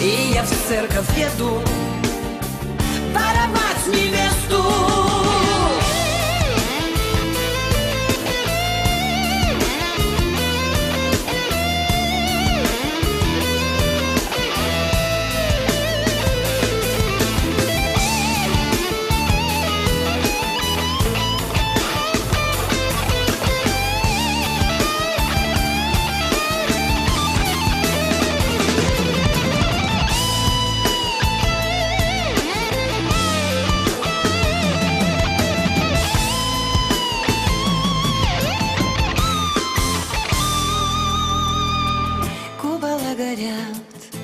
И я в церковь еду горят.